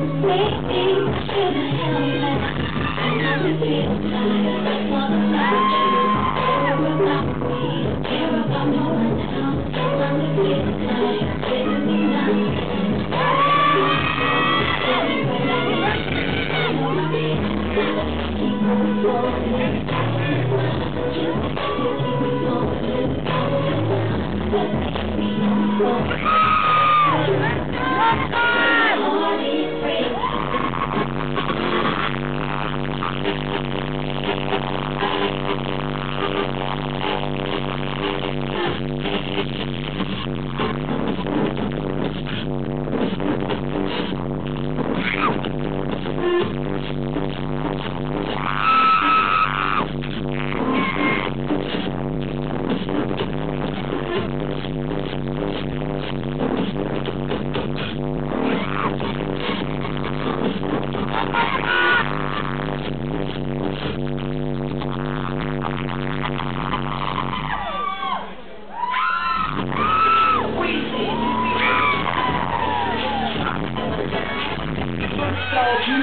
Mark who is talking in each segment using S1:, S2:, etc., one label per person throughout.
S1: should have held back. I never feel tired.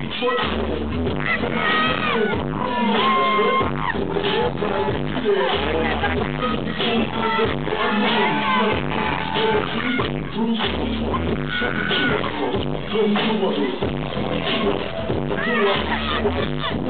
S2: like a bandit. Out of this world, I'm so fly by. Now this is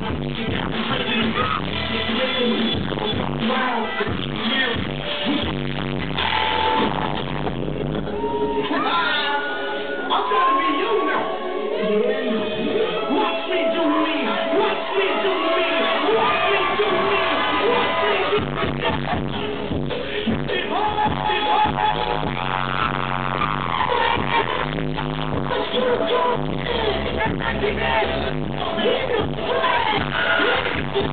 S2: now. Do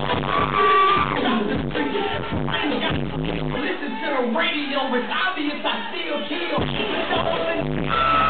S2: me. the radio, it's obvious I still kill.